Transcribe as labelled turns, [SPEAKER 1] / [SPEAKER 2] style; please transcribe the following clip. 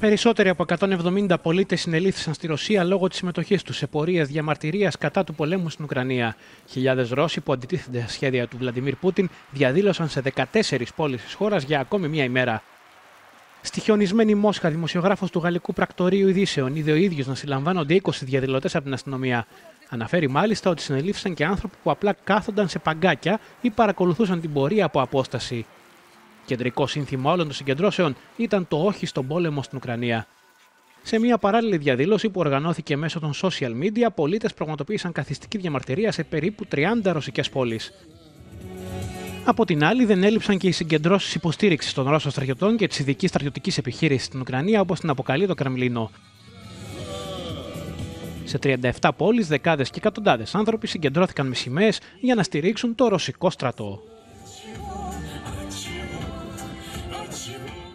[SPEAKER 1] Περισσότεροι από 170 πολίτες συνελήφθησαν στη Ρωσία λόγω της συμμετοχής τους σε πορείες διαμαρτυρίας κατά του πολέμου στην Ουκρανία. Χιλιάδες Ρώσοι που αντιτίθενται στα σχέδια του Βλαντιμίρ Πούτιν διαδήλωσαν σε 14 πόλεις της χώρας για ακόμη μία ημέρα. Στη χιονισμένη Μόσχα, δημοσιογράφος του Γαλλικού Πρακτορείου Ειδήσεων είδε ο ίδιος να συλλαμβάνονται 20 διαδηλωτές από την αστυνομία. Αναφέρει μάλιστα ότι συνελήφθησαν και άνθρωποι που απλά κάθονταν σε παγκάκια ή παρακολουθούσαν την πορεία από απόσταση. Κεντρικό σύνθημα όλων των συγκεντρώσεων ήταν το όχι στον πόλεμο στην Ουκρανία. Σε μια παράλληλη διαδήλωση που οργανώθηκε μέσω των social media, πολίτες πραγματοποίησαν καθιστική διαμαρτυρία σε περίπου 30 ρωσικές πόλεις. Από την άλλη, δεν έλειψαν και οι συγκεντρώσεις υποστήριξης των Ρώσων στρατιωτών και της ειδικής στρατιωτικής επιχείρησης στην Ουκρανία, όπως την αποκαλεί το Κρεμλίνο. Σε 37 πόλεις, δεκάδες και εκατοντάδες άνθρωποι συγκεντρώθηκαν με σημαίες για να στηρίξουν το ρωσικό στρατό. you.